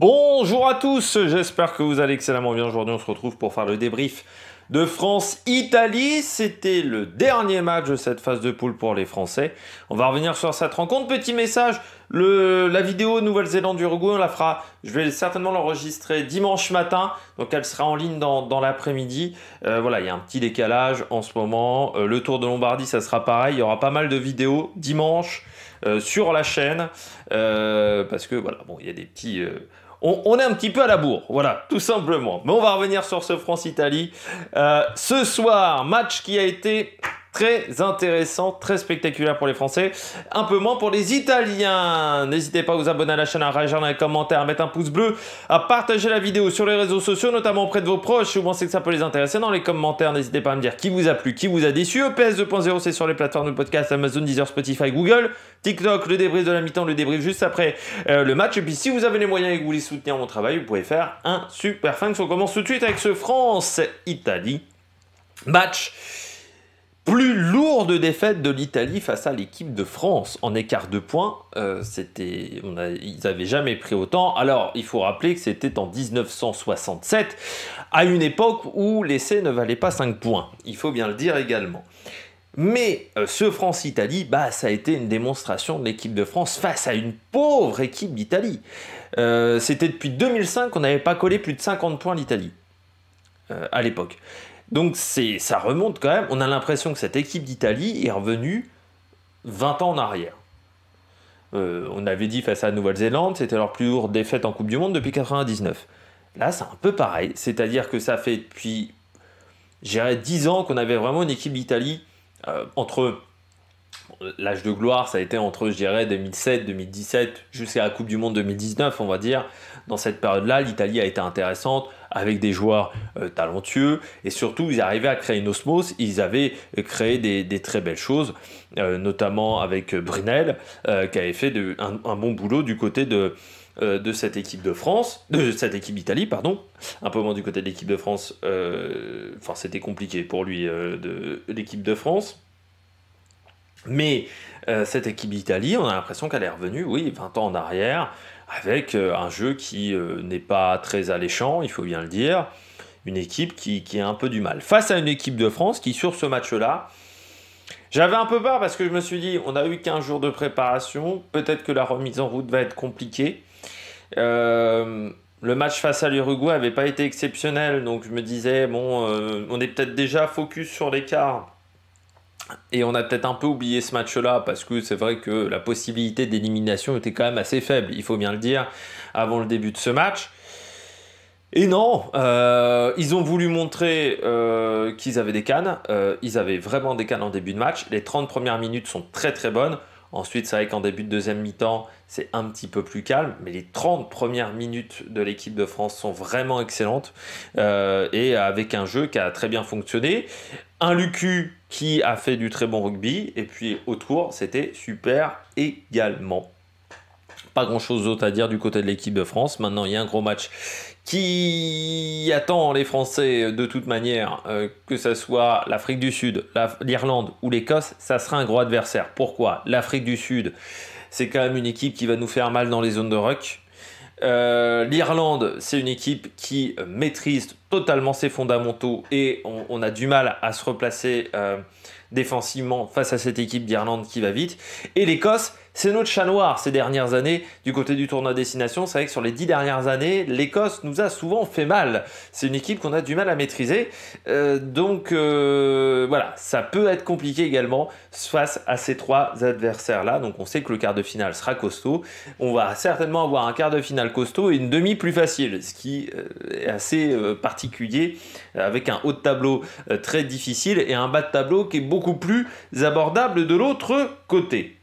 Bonjour à tous, j'espère que vous allez excellemment bien. Aujourd'hui, on se retrouve pour faire le débrief de France-Italie. C'était le dernier match de cette phase de poule pour les Français. On va revenir sur cette rencontre. Petit message, la vidéo Nouvelle-Zélande-Uruguay, on la fera, je vais certainement l'enregistrer dimanche matin, donc elle sera en ligne dans, l'après-midi. Euh, voilà, il y a un petit décalage en ce moment. Euh, le Tour de Lombardie, ça sera pareil, il y aura pas mal de vidéos dimanche euh, sur la chaîne, parce que voilà, bon, il y a des petits on, est un petit peu à la bourre, voilà, tout simplement. Mais on va revenir sur ce France-Italie. Euh, ce soir, match qui a été très intéressant, très spectaculaire pour les Français, un peu moins pour les Italiens. N'hésitez pas à vous abonner à la chaîne, à réagir dans les commentaires, à mettre un pouce bleu, à partager la vidéo sur les réseaux sociaux, notamment auprès de vos proches si vous pensez que ça peut les intéresser. Dans les commentaires, n'hésitez pas à me dire qui vous a plu, qui vous a déçu. EPS 2.0, c'est sur les plateformes de podcast Amazon, Deezer, Spotify, Google. TikTok, le débrief de la mi-temps, le débrief juste après euh, le match. Et puis si vous avez les moyens et que vous voulez soutenir mon travail, vous pouvez faire un super fan. On commence tout de suite avec ce France-Italie. Match plus lourde défaite de l'Italie face à l'équipe de France en écart de points. Euh, c'était, ils n'avaient jamais pris autant. Alors, il faut rappeler que c'était en 1967, à une époque où l'essai ne valait pas 5 points. Il faut bien le dire également. Mais euh, ce France-Italie, bah, ça a été une démonstration de l'équipe de France face à une pauvre équipe d'Italie. Euh, c'était depuis 2005 qu'on n'avait pas collé plus de 50 points l'Italie à l'époque. Donc ça remonte quand même. On a l'impression que cette équipe d'Italie est revenue 20 ans en arrière. Euh, on avait dit face à la Nouvelle-Zélande, c'était leur plus lourde défaite en Coupe du Monde depuis 99. Là, c'est un peu pareil. C'est-à-dire que ça fait depuis, j'irais 10 ans qu'on avait vraiment une équipe d'Italie euh, entre l'âge de gloire, ça a été entre, je dirais, 2007, 2017, jusqu'à la Coupe du Monde 2019, on va dire. Dans cette période-là, l'Italie a été intéressante, avec des joueurs euh, talentueux, et surtout, ils arrivaient à créer une osmose, ils avaient créé des, très belles choses, euh, notamment avec Brunel, euh, qui avait fait un, bon boulot du côté de, cette équipe de France, de cette équipe d'Italie, pardon, un peu moins du côté de l'équipe de France, enfin c'était compliqué pour lui, de l'équipe de France. Mais cette équipe d'Italie, on a l'impression qu'elle est revenue, oui, 20 ans en arrière, avec euh, un jeu qui euh, n'est pas très alléchant, il faut bien le dire. Une équipe qui, qui, a un peu du mal. Face à une équipe de France qui, sur ce match-là, j'avais un peu peur parce que je me suis dit, on a eu 15 jours de préparation, peut-être que la remise en route va être compliquée. le match face à l'Uruguay n'avait pas été exceptionnel, donc je me disais, bon, on est peut-être déjà focus sur l'écart et on a peut-être un peu oublié ce match-là parce que c'est vrai que la possibilité d'élimination était quand même assez faible, il faut bien le dire, avant le début de ce match. Et non, euh, ils ont voulu montrer euh, qu'ils avaient des cannes. Euh, ils avaient vraiment des cannes en début de match. Les 30 premières minutes sont très très bonnes. Ensuite, c'est vrai qu'en début de deuxième mi-temps, c'est un petit peu plus calme, mais les 30 premières minutes de l'équipe de France sont vraiment excellentes et avec un jeu qui a très bien fonctionné. Un Lucu qui a fait du très bon rugby. Et puis autour, c'était super également. Pas grand chose d'autre à dire du côté de l'équipe de France. Maintenant, il y a un gros match qui attend les Français de toute manière, euh, que ce soit l'Afrique du Sud, l'Irlande ou l'Écosse, ça sera un gros adversaire. Pourquoi? L'Afrique du Sud, c'est quand même une équipe qui va nous faire mal dans les zones de ruck. Euh, L'Irlande, c'est une équipe qui maîtrise totalement ses fondamentaux et on, a du mal à se replacer euh, défensivement face à cette équipe d'Irlande qui va vite. Et l'Écosse, c'est notre chat noir ces dernières années du côté du tournoi destination. C'est vrai que sur les dix dernières années, l'Écosse nous a souvent fait mal. C'est une équipe qu'on a du mal à maîtriser. Euh, donc euh, voilà, ça peut être compliqué également face à ces trois adversaires-là. Donc on sait que le quart de finale sera costaud. On va certainement avoir un quart de finale costaud et une demi plus facile, ce qui est assez particulier avec un haut de tableau très difficile et un bas de tableau qui est beaucoup plus abordable de l'autre côté.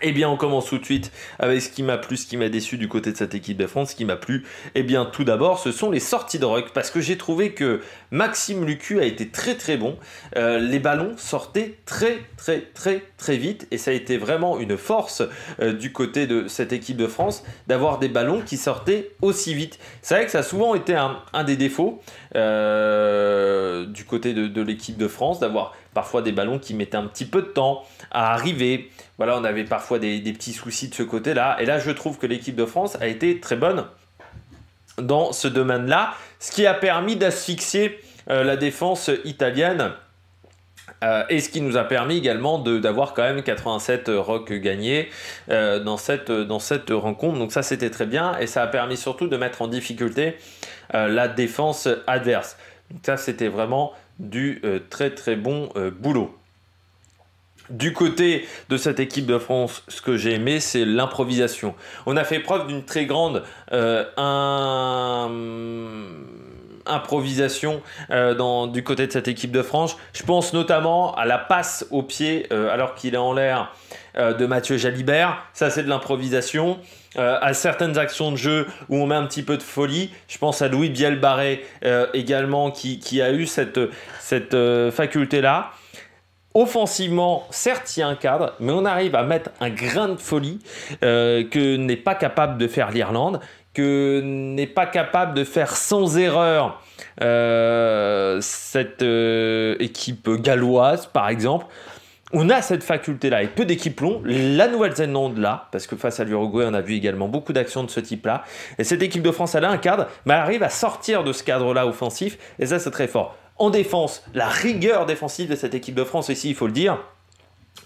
Eh bien, on commence tout de suite avec ce qui m'a plu, ce qui m'a déçu du côté de cette équipe de France. Ce qui m'a plu, eh bien, tout d'abord, ce sont les sorties de rock. Parce que j'ai trouvé que Maxime Lucu a été très très bon. Euh, les ballons sortaient très très très très vite. Et ça a été vraiment une force euh, du côté de cette équipe de France d'avoir des ballons qui sortaient aussi vite. C'est vrai que ça a souvent été un, des défauts euh, du côté de, de l'équipe de France, d'avoir parfois des ballons qui mettaient un petit peu de temps à arriver. Voilà, on avait parfois des, petits soucis de ce côté-là. Et là, je trouve que l'équipe de France a été très bonne dans ce domaine-là, ce qui a permis d'asphyxier la défense italienne. et ce qui nous a permis également d'avoir quand même 87 rock gagnés dans, cette, dans cette rencontre. Donc ça c'était très bien et ça a permis surtout de mettre en difficulté la défense adverse. Donc ça c'était vraiment du très très bon boulot. Du côté de cette équipe de France, ce que j'ai aimé, c'est l'improvisation. On a fait preuve d'une très grande euh, improvisation euh, du côté de cette équipe de France. Je pense notamment à la passe au pied euh, alors qu'il est en l'air de Mathieu Jalibert. Ça, c'est de l'improvisation. à certaines actions de jeu où on met un petit peu de folie. Je pense à Louis Bielbarré également qui, a eu cette, cette faculté-là. Offensivement, certes, il y a un cadre, mais on arrive à mettre un grain de folie euh, que n'est pas capable de faire l'Irlande, que n'est pas capable de faire sans erreur euh, cette euh, équipe galloise, par exemple. On a cette faculté-là, et peu d'équipes l'ont. La Nouvelle-Zélande là, parce que face à l'Uruguay, on a vu également beaucoup d'actions de ce type-là. Et cette équipe de France, elle a un cadre, mais elle arrive à sortir de ce cadre-là offensif, et ça, c'est très fort. En défense, la rigueur défensive de cette équipe de France ici, il faut le dire,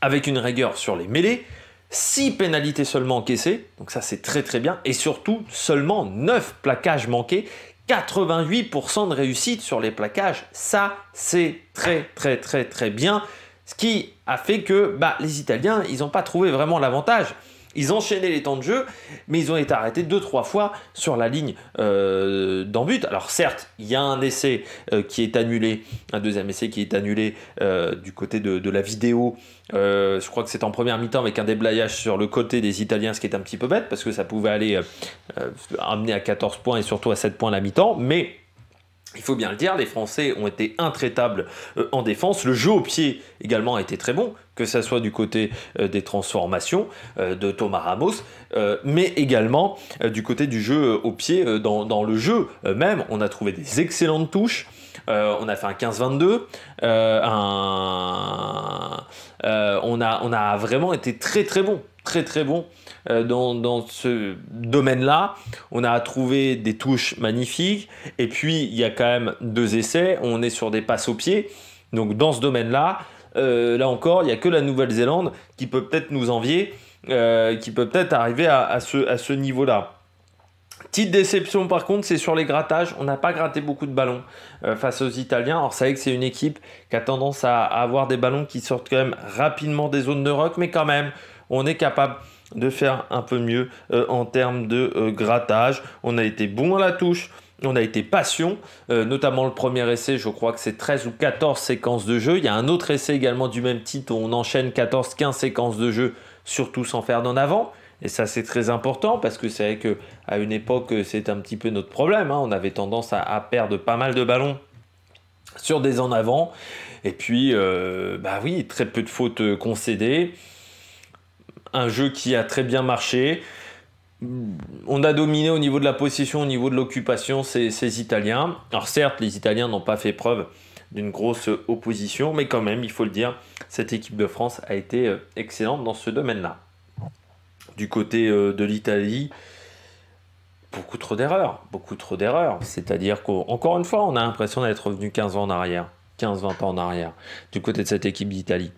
avec une rigueur sur les mêlées, 6 pénalités seulement encaissées, donc ça c'est très très bien, et surtout seulement 9 plaquages manqués, 88% de réussite sur les plaquages, ça c'est très très très très bien, ce qui a fait que bah, les Italiens, ils n'ont pas trouvé vraiment l'avantage. Ils enchaînaient les temps de jeu, mais ils ont été arrêtés deux, trois fois sur la ligne euh. Alors certes, il y a un essai euh, qui est annulé, un deuxième essai qui est annulé euh, du côté de, la vidéo. je crois que c'est en première mi-temps avec un déblayage sur le côté des Italiens, ce qui est un petit peu bête, parce que ça pouvait aller amener à 14 points et surtout à 7 points la mi-temps. Mais il faut bien le dire, les Français ont été intraitables euh, en défense. Le jeu au pied également a été très bon, que ce soit du côté euh, des transformations euh, de Thomas Ramos, mais également du côté du jeu au pied dans, le jeu même. On a trouvé des excellentes touches. on a fait un 15-22. on, a, on a vraiment été très très bon. Très très bon euh, dans, ce domaine-là. On a trouvé des touches magnifiques. Et puis, il y a quand même deux essais. On est sur des passes au pied. Donc, dans ce domaine-là, euh, là encore, il n'y a que la Nouvelle-Zélande qui peut peut-être nous envier, euh, qui peut peut-être arriver à, ce, à niveau-là. Petite déception par contre, c'est sur les grattages. On n'a pas gratté beaucoup de ballons face aux Italiens. Alors, c'est vrai que c'est une équipe qui a tendance à, avoir des ballons qui sortent quand même rapidement des zones de rock, mais quand même, on est capable de faire un peu mieux euh, en termes de euh, grattage. On a été bon à la touche. On a été passion, euh, notamment le premier essai, je crois que c'est 13 ou 14 séquences de jeu. Il y a un autre essai également du même titre où on enchaîne 14-15 séquences de jeu, surtout sans faire d'en avant. Et ça, c'est très important parce que c'est vrai qu'à une époque, c'est un petit peu notre problème. Hein. On avait tendance à, perdre pas mal de ballons sur des en avant. Et puis, bah oui, très peu de fautes concédées un jeu qui a très bien marché. On a dominé au niveau de la possession, au niveau de l'occupation ces, Italiens. Alors certes, les Italiens n'ont pas fait preuve d'une grosse opposition, mais quand même, il faut le dire, cette équipe de France a été euh, excellente dans ce domaine-là. Du côté euh, de l'Italie, beaucoup trop d'erreurs, beaucoup trop d'erreurs. C'est-à-dire qu'encore une fois, on a l'impression d'être revenu 15 ans en arrière, 15-20 ans en arrière, du côté de cette équipe d'Italie.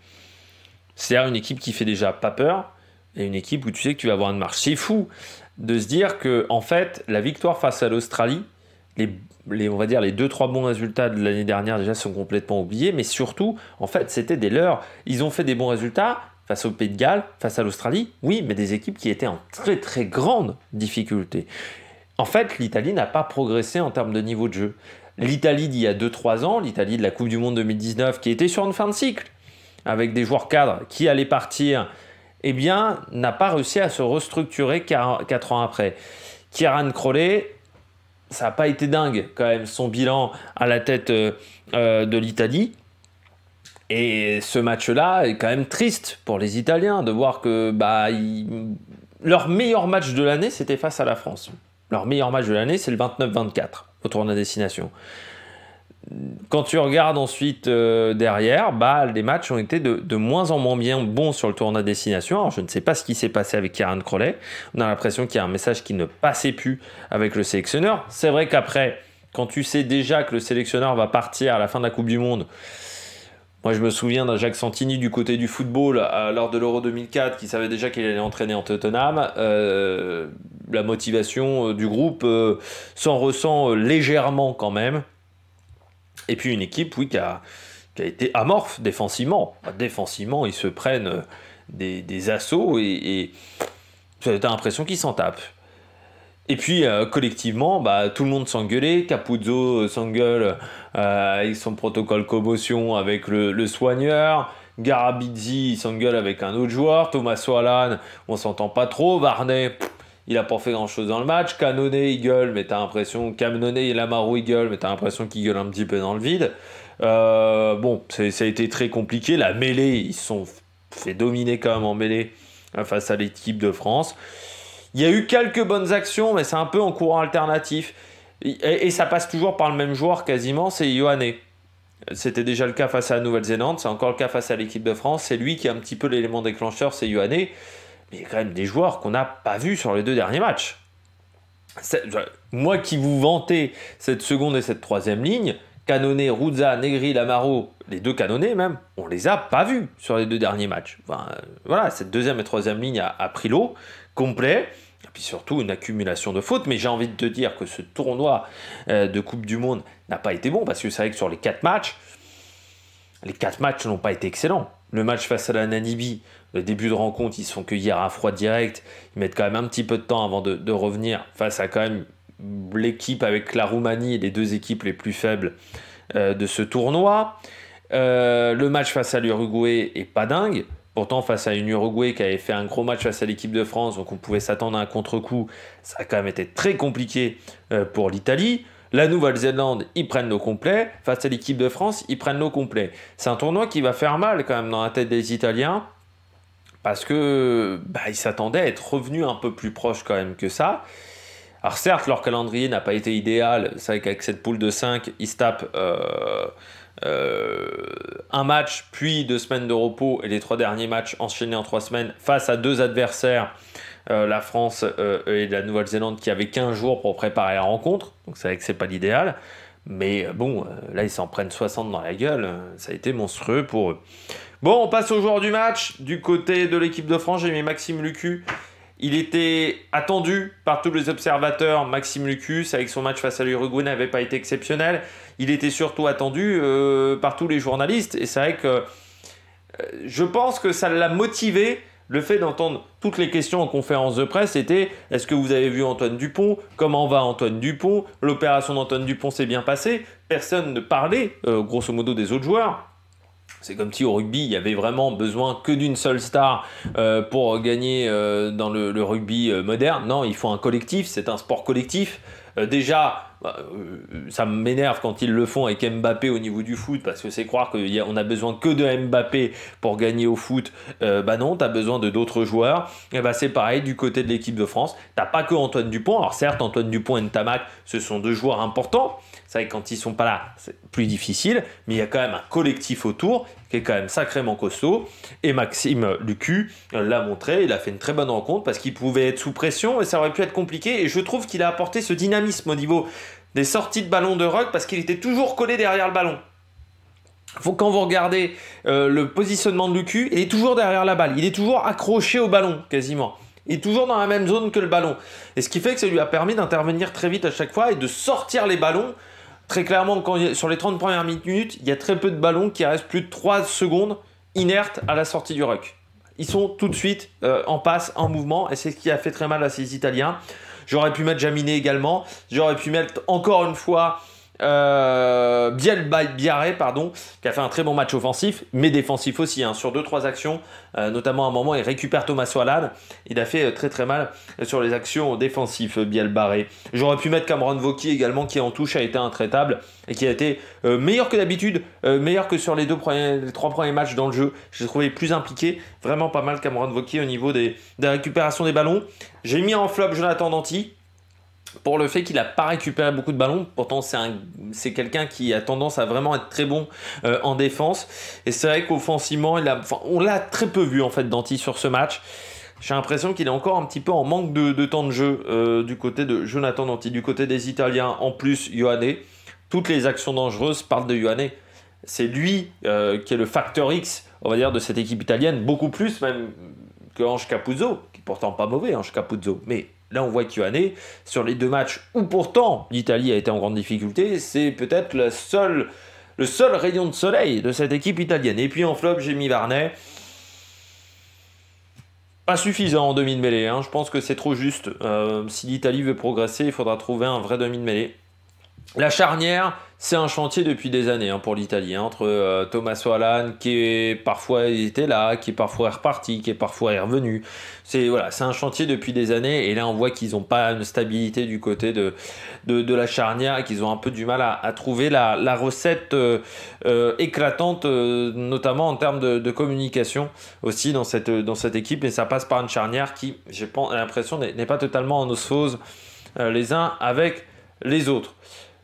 C'est une équipe qui fait déjà pas peur, et une équipe où tu sais que tu vas avoir une marche. C'est fou de se dire que, en fait, la victoire face à l'Australie, les, on va dire les deux trois bons résultats de l'année dernière déjà sont complètement oubliés, mais surtout, en fait, c'était des leurs. Ils ont fait des bons résultats face au Pays de Galles, face à l'Australie, oui, mais des équipes qui étaient en très très grande difficulté. En fait, l'Italie n'a pas progressé en termes de niveau de jeu. L'Italie d'il y a 2-3 ans, l'Italie de la Coupe du Monde 2019, qui était sur une fin de cycle, avec des joueurs cadres qui allaient partir eh bien, n'a pas réussi à se restructurer 4 ans après. Kieran Crowley, ça n'a pas été dingue quand même son bilan à la tête euh, euh, de l'Italie. Et ce match-là est quand même triste pour les Italiens de voir que bah, leur meilleur match de l'année, c'était face à la France. Leur meilleur match de l'année, c'est le 29-24 au tournoi destination. Quand tu regardes ensuite euh, derrière, bah, les matchs ont été de, moins en moins bien bons sur le tournoi destination. Alors, je ne sais pas ce qui s'est passé avec Kieran Crowley. On a l'impression qu'il y a un message qui ne passait plus avec le sélectionneur. C'est vrai qu'après, quand tu sais déjà que le sélectionneur va partir à la fin de la Coupe du Monde, moi, je me souviens d'un Jacques Santini du côté du football lors de l'Euro 2004 qui savait déjà qu'il allait entraîner en Tottenham. Euh, la motivation euh, du groupe s'en ressent légèrement quand même. Et puis une équipe, qui a, été amorphe défensivement. Défensivement, ils se prennent euh, des, assauts et, tu as l'impression qu'ils s'en tapent. Et puis euh, collectivement, bah, tout le monde s'engueulait. Capuzzo euh, s'engueule avec son protocole commotion avec le, soigneur. Garabizzi s'engueule avec un autre joueur. Thomas Soalan, on s'entend pas trop. Varney, il a pas fait grand chose dans le match. Canoné, il gueule, mais t'as l'impression. Canoné et Lamaro, il gueule, mais t'as l'impression qu'il gueule un petit peu dans le vide. Euh, bon, ça a été très compliqué. La mêlée, ils se sont fait dominer quand même en mêlée hein, face à l'équipe de France. Il y a eu quelques bonnes actions, mais c'est un peu en courant alternatif. Et, ça passe toujours par le même joueur quasiment, c'est Ioane. C'était déjà le cas face à la Nouvelle-Zélande, c'est encore le cas face à l'équipe de France. C'est lui qui a un petit peu l'élément déclencheur, c'est A quand même des joueurs qu'on n'a pas vus sur les deux derniers matchs. Moi qui vous vantez cette seconde et cette troisième ligne, Canoné, Ruzza, Negri, Lamaro, les deux canonnés même, on les a pas vus sur les deux derniers matchs. Euh, voilà, cette deuxième et troisième ligne a, pris l'eau, complet. Et puis surtout une accumulation de fautes. Mais j'ai envie de te dire que ce tournoi euh, de Coupe du Monde n'a pas été bon parce que c'est vrai que sur les quatre matchs, les quatre matchs n'ont pas été excellents. Le match face à la Namibie, début de rencontre, ils se font cueillir à froid direct. Ils mettent quand même un petit peu de temps avant de, revenir face à quand même l'équipe avec la Roumanie et les deux équipes les plus faibles euh, de ce tournoi. Euh, le match face à l'Uruguay est pas dingue. Pourtant, face à une Uruguay qui avait fait un gros match face à l'équipe de France, donc on pouvait s'attendre à un contre-coup, ça a quand même été très compliqué euh, pour l'Italie. La Nouvelle-Zélande, ils prennent l'eau complet. Face à l'équipe de France, ils prennent l'eau complet. C'est un tournoi qui va faire mal quand même dans la tête des Italiens parce que bah, ils s'attendaient à être revenus un peu plus proches quand même que ça. Alors certes, leur calendrier n'a pas été idéal. C'est vrai qu'avec cette poule de 5, ils se tapent euh, euh, un match, puis deux semaines de repos, et les trois derniers matchs enchaînés en trois semaines face à deux adversaires, euh, la France et la Nouvelle-Zélande, qui avaient 15 jours pour préparer la rencontre. Donc c'est vrai que c'est pas l'idéal. Mais bon, là, ils s'en prennent 60 dans la gueule. Ça a été monstrueux pour eux. Bon, on passe au joueur du match. Du côté de l'équipe de France, j'ai mis Maxime Lucu. Il était attendu par tous les observateurs. Maxime Lucu, avec son match face à l'Uruguay, n'avait pas été exceptionnel. Il était surtout attendu euh, par tous les journalistes. Et c'est vrai que euh, je pense que ça l'a motivé. Le fait d'entendre toutes les questions en conférence de presse était est-ce que vous avez vu Antoine Dupont? Comment va Antoine Dupont? L'opération d'Antoine Dupont s'est bien passée. Personne ne parlait, euh, grosso modo, des autres joueurs. C'est comme si au rugby, il y avait vraiment besoin que d'une seule star euh, pour gagner euh, dans le, rugby euh, moderne. Non, il faut un collectif, c'est un sport collectif. déjà, bah, ça m'énerve quand ils le font avec Mbappé au niveau du foot, parce que c'est croire qu'on a besoin que de Mbappé pour gagner au foot. bah non, tu as besoin de d'autres joueurs. Et bah c'est pareil du côté de l'équipe de France. T'as pas que Antoine Dupont. Alors certes, Antoine Dupont et Ntamak, ce sont deux joueurs importants, c'est vrai que quand ils sont pas là, c'est plus difficile, mais il y a quand même un collectif autour qui est quand même sacrément costaud. Et Maxime Lucu l'a montré, il a fait une très bonne rencontre parce qu'il pouvait être sous pression et ça aurait pu être compliqué. Et je trouve qu'il a apporté ce dynamisme au niveau des sorties de ballon de rock parce qu'il était toujours collé derrière le ballon. Faut, quand vous regardez euh, le positionnement de Lucu, il est toujours derrière la balle, il est toujours accroché au ballon quasiment. Il est toujours dans la même zone que le ballon. Et ce qui fait que ça lui a permis d'intervenir très vite à chaque fois et de sortir les ballons Très clairement, quand sur les 30 premières minutes, il y a très peu de ballons qui restent plus de 3 secondes inertes à la sortie du ruck. Ils sont tout de suite euh, en passe, en mouvement, et c'est ce qui a fait très mal à ces Italiens. J'aurais pu mettre Jaminé également. J'aurais pu mettre encore une fois euh, Biel Biarré, pardon, qui a fait un très bon match offensif, mais défensif aussi, hein, sur 2-3 actions, euh, notamment à un moment, il récupère Thomas Wallan, il a fait euh, très très mal sur les actions défensives, Biel Barré. J'aurais pu mettre Cameron Voki également, qui en touche a été intraitable, et qui a été meilleur que d'habitude, meilleur que sur les, deux premiers, trois premiers matchs dans le jeu. J'ai trouvé plus impliqué, vraiment pas mal Cameron Voki au niveau des, de la récupération des ballons. J'ai mis en flop Jonathan Danti, pour le fait qu'il n'a pas récupéré beaucoup de ballons. Pourtant, c'est quelqu'un qui a tendance à vraiment être très bon euh, en défense. Et c'est vrai qu'offensivement, on l'a très peu vu en fait Danti sur ce match. J'ai l'impression qu'il est encore un petit peu en manque de, temps de jeu euh, du côté de Jonathan Danti, du côté des Italiens. En plus, Ioane, toutes les actions dangereuses parlent de Ioane. C'est lui euh, qui est le facteur X, on va dire, de cette équipe italienne, beaucoup plus même que Ange Capuzzo, qui est pourtant pas mauvais, Ange Capuzzo, mais Là, on voit qu'Ioane, sur les deux matchs où pourtant l'Italie a été en grande difficulté, c'est peut-être le seul, le seul rayon de soleil de cette équipe italienne. Et puis en flop, j'ai mis Varney. Pas suffisant en demi de mêlée, hein. je pense que c'est trop juste. Euh, si l'Italie veut progresser, il faudra trouver un vrai demi de mêlée. La charnière, c'est un chantier depuis des années hein, pour l'Italie, hein, entre euh, Thomas Wallan qui est parfois était là, qui est parfois reparti, qui est parfois revenu. C'est voilà, c'est un chantier depuis des années et là on voit qu'ils n'ont pas une stabilité du côté de, la charnière et qu'ils ont un peu du mal à, trouver la, recette euh, euh, éclatante, notamment en termes de, communication aussi dans cette, dans cette équipe et ça passe par une charnière qui, j'ai l'impression, n'est pas totalement en osmose les uns avec les autres.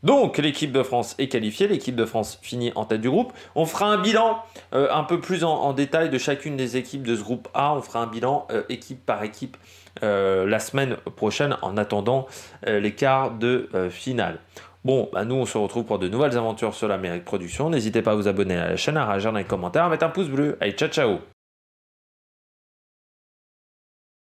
Donc l'équipe de France est qualifiée, l'équipe de France finit en tête du groupe. On fera un bilan euh, un peu plus en, détail de chacune des équipes de ce groupe A. On fera un bilan euh, équipe par équipe euh, la semaine prochaine en attendant les quarts de finale. Bon, bah nous on se retrouve pour de nouvelles aventures sur l'Amérique Production. N'hésitez pas à vous abonner à la chaîne, à réagir dans les commentaires, à mettre un pouce bleu. Allez, ciao ciao